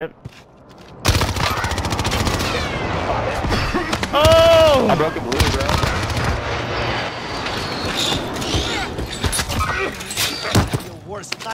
Yep. Oh! I broke a blue, bro. Your worst